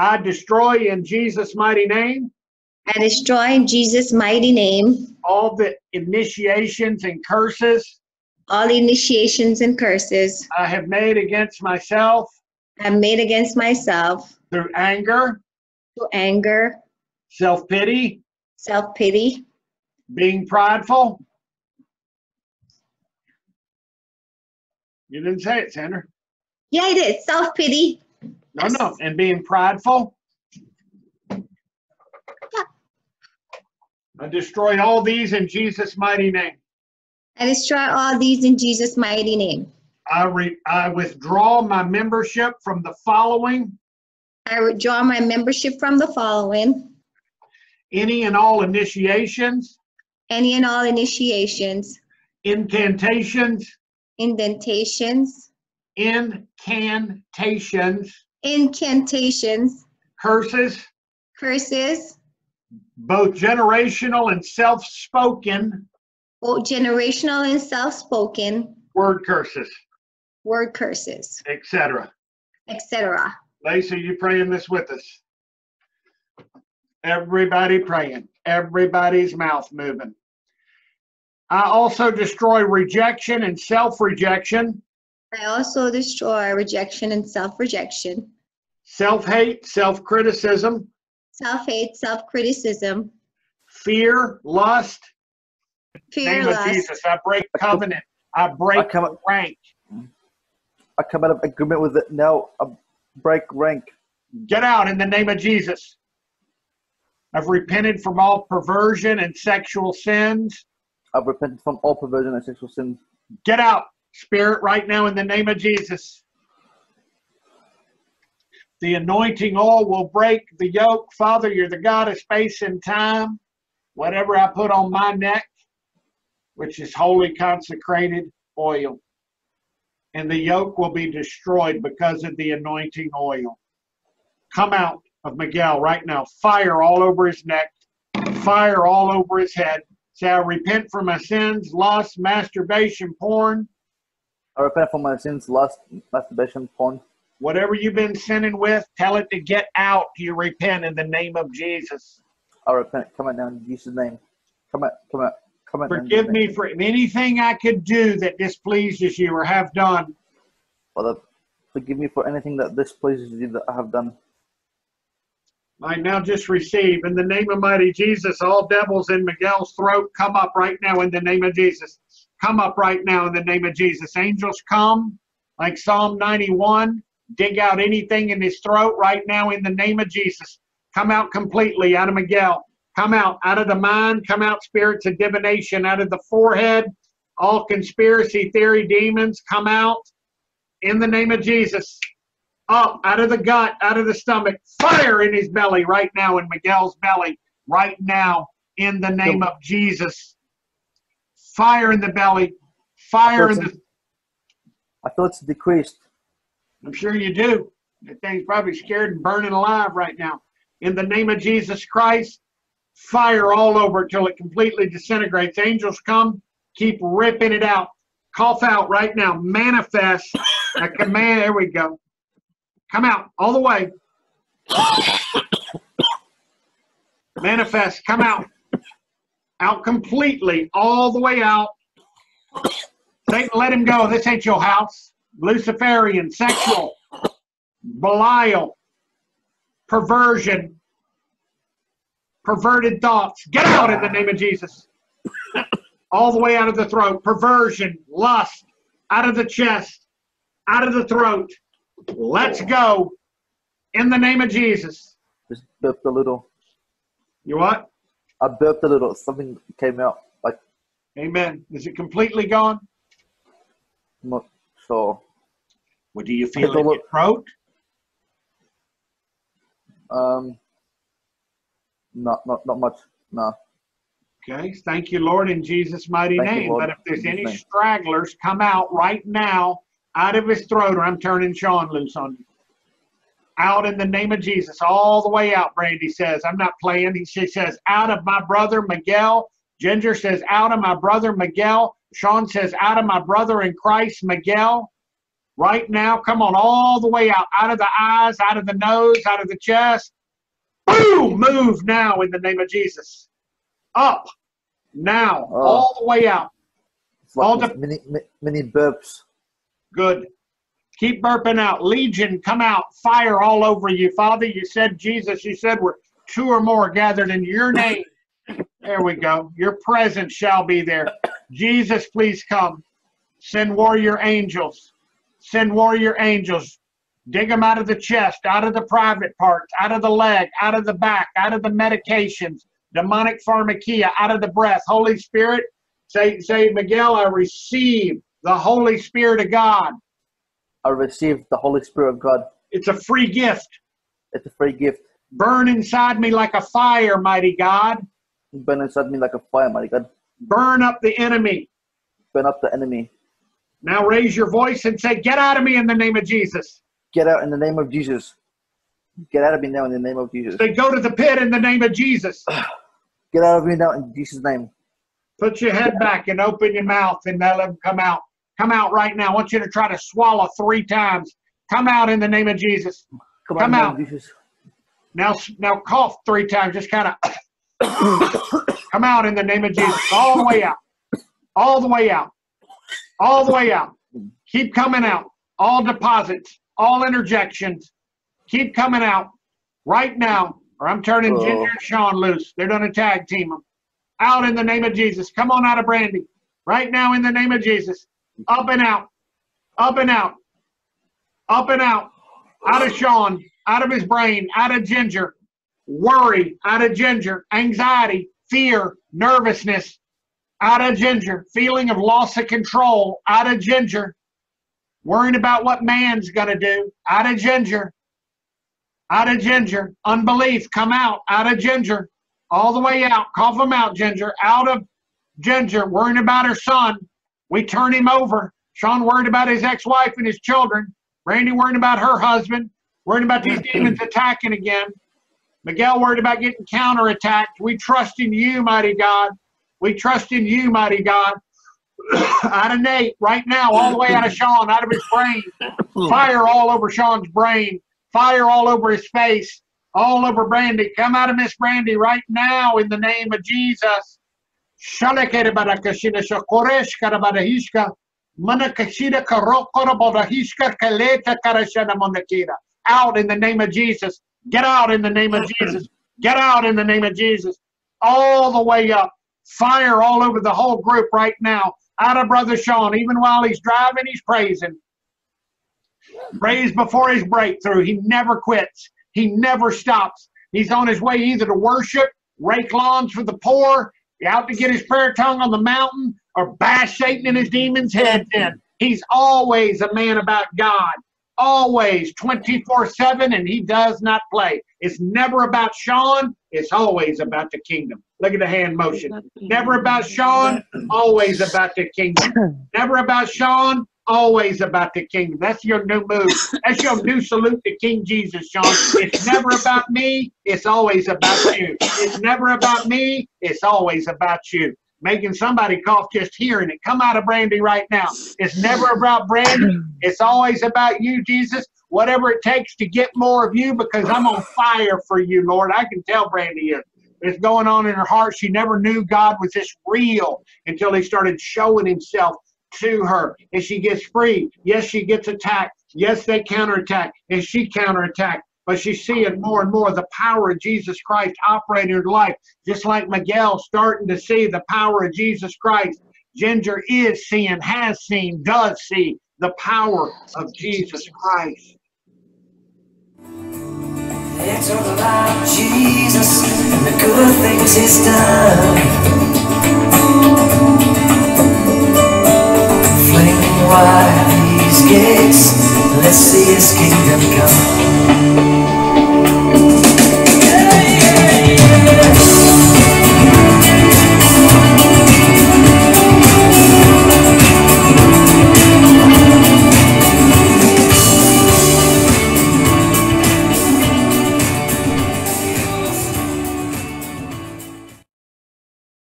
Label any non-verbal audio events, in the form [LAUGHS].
I destroy in Jesus' mighty name I destroy in Jesus' mighty name all the initiations and curses all initiations and curses I have made against myself I've made against myself through anger, through anger, self pity, self pity, being prideful. You didn't say it, Sandra. yeah, I did, self pity, No, no. And being prideful. I destroy all these in Jesus' mighty name. I destroy all these in Jesus' mighty name. I, re, I withdraw my membership from the following I withdraw my membership from the following any and all initiations, any and all initiations, incantations, indentations, incantations, incantations, curses, curses, both generational and self spoken both generational and self spoken, word curses, word curses, etc. etc. Lacey, you praying this with us? Everybody praying. Everybody's mouth moving. I also destroy rejection and self rejection, I also destroy rejection and self rejection, self hate, self criticism, self hate, self criticism, fear, lust. fear, Name of. Jesus. I break covenant. I break I come- rank. I come out of agreement with it now. I break rank. Get out in the name of Jesus. I've repented from all perversion and sexual sins. I've repented from all perversion and sexual sins. Get out, spirit, right now in the name of Jesus. The anointing oil will break the yoke. Father, you're the God of space and time. Whatever I put on my neck, which is holy consecrated oil, and the yoke will be destroyed because of the anointing oil. Come out of Miguel right now. Fire all over his neck, fire all over his head. Say, I repent for my sins, lust, masturbation, porn, I repent for my sins, lust, masturbation, porn. whatever you've been sinning with, tell it to get out. You repent in the name of Jesus. I repent. Come out now in Jesus' name. Come out. Come out. Come out. Forgive me name. for anything I could do that displeases you or have done. Father, forgive me for anything that displeases you that I have done. I now just receive in the name of mighty Jesus. All devils in Miguel's throat come up right now in the name of Jesus. Come up right now in the name of Jesus. Angels come like Psalm 91. Dig out anything in his throat right now in the name of Jesus. Come out completely out of Miguel. Come out out of the mind. Come out spirits of divination out of the forehead. All conspiracy theory demons come out in the name of Jesus up out of the gut, out of the stomach, fire in his belly right now, in Miguel's belly right now, in the name of Jesus. Fire in the belly, fire in the. I thought it's decreased. I'm sure you do. That thing's probably scared and burning alive right now. In the name of Jesus Christ, fire all over till it completely disintegrates. Angels come, keep ripping it out. Cough out right now. Manifest a command. There we go. Come out all the way. [COUGHS] Manifest. Come out. Out completely, all the way out. Satan, let him go. This ain't your house. Luciferian, sexual, Belial, perversion, perverted thoughts. Get out in the name of Jesus. [LAUGHS] All the way out of the throat. Perversion, lust, out of the chest, out of the throat. Let's go in the name of Jesus. Just burped a little. You what? I burped a little. Something came out. Like, Amen. Is it completely gone? I'm not sure. What do you feel in your throat? Um, not, not, not much. No. Okay, thank you, Lord, in Jesus' mighty Thank name. Lord, But if there's any name. stragglers, come out right now out of his throat, or I'm turning Sean loose on you. Out in the name of Jesus, all the way out, Brandy says. I'm not playing. He, she says, out of my brother Miguel. Ginger says, out of my brother Miguel. Sean says, out of my brother in Christ, Miguel. Right now, come on, all the way out, out of the eyes, out of the nose, out of the chest. Boom! Move now in the name of Jesus. Up now, Oh. all the way out. It's like All the- mini, mi- mini burps. Good. Keep burping out. Legion, come out. Fire all over you. Father, you said, Jesus, you said we're two or more gathered in your name. There we go. Your presence shall be there. Jesus, please come. Send warrior angels. Send warrior angels. Dig them out of the chest, out of the private parts, out of the leg, out of the back, out of the medications, demonic pharmakeia, out of the breath. Holy Spirit, say, say, Miguel, I receive the Holy Spirit of God. I received the Holy Spirit of God. It's a free gift. It's a free gift. Burn inside me like a fire, mighty God. Burn inside me like a fire, mighty God. Burn up the enemy. Burn up the enemy. Now raise your voice and say, Get out of me in the name of Jesus. Get out in the name of Jesus. Get out of me now in the name of Jesus. Say, Go to the pit in the name of Jesus. [SIGHS] Get out of me now in Jesus' name. Put your head back and open your mouth and let them come out. Come out right now. I want you to try to swallow three times. Come out in the name of Jesus. Come, Come on, out. Jesus. Now, now cough three times. Just kind of [COUGHS] come out in the name of Jesus. All the way out. All the way out. All the way out. Keep coming out. All deposits, all interjections. Keep coming out right now, or I'm turning Oh. Ginger and Sean loose. They're going to tag team them. Out in the name of Jesus. Come on out of Brandy. Right now in the name of Jesus. Up and out. Up and out. Up and out. Out of Sean. Out of his brain. Out of Ginger. Worry. Out of Ginger. Anxiety. Fear. Nervousness. Out of Ginger. Feeling of loss of control. Out of Ginger. Worrying about what man's going to do. Out of Ginger. Out of Ginger. Unbelief. Come out. Out of Ginger. All the way out. Cough them out, Ginger. Out of Ginger. Worrying about her son. We turn him over. Sean worried about his ex-wife and his children. Randy worried about her husband. Worried about these demons [CLEARS THROAT] attacking again. Miguel worried about getting counterattacked. We trust in you, mighty God. We trust in you, mighty God. [CLEARS THROAT] out of Nate, right now, all the way out of Sean, out of his brain. Fire all over Sean's brain. Fire all over his face. All over Brandy. Come out of Miss Brandy right now in the name of Jesus. Shalakere barakashina shakoresh karabarahishka. Manakashida karokora bodahishka kaleta karashana monakira. Out in the name of Jesus. Get out in the name of Jesus. Get out in the name of Jesus. All the way up. Fire all over the whole group right now. Out of Brother Sean. Even while he's driving, he's praising. Praise before his breakthrough. He never quits. He never stops. He's on his way either to worship, rake lawns for the poor, out to get his prayer tongue on the mountain, or bash Satan in his demons' head in. He's always a man about God. Always 24 7, and he does not play. It's never about Sean, it's always about the kingdom. Look at the hand motion. Never about Sean, always about the kingdom. Never about Sean, always about the kingdom. That's your new move. That's your new salute to King Jesus, Sean. It's never about me, it's always about you. It's never about me, it's always about you. Making somebody cough just hearing it. Come out of Brandy right now. It's never about Brandy, it's always about you, Jesus. Whatever it takes to get more of you, because I'm on fire for you, Lord. I can tell Brandy is. It's going on in her heart. She never knew God was this real until He started showing Himself to her. And she gets free. Yes, she gets attacked. Yes, they counterattack. And she counterattacked. But she's seeing more and more the power of Jesus Christ operating in her life. Just like Miguel starting to see the power of Jesus Christ. Ginger is seeing, has seen, does see the power of Jesus Christ. It's all about Jesus and the good things He's done. wide these gates, let's see his kingdom come.